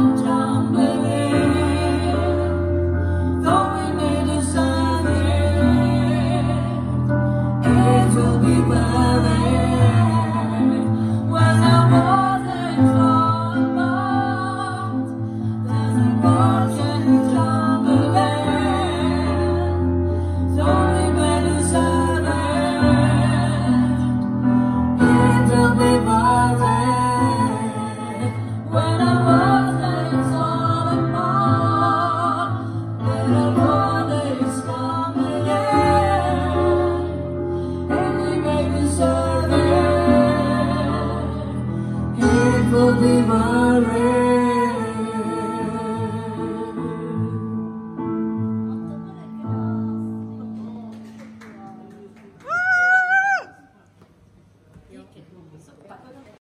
Don't be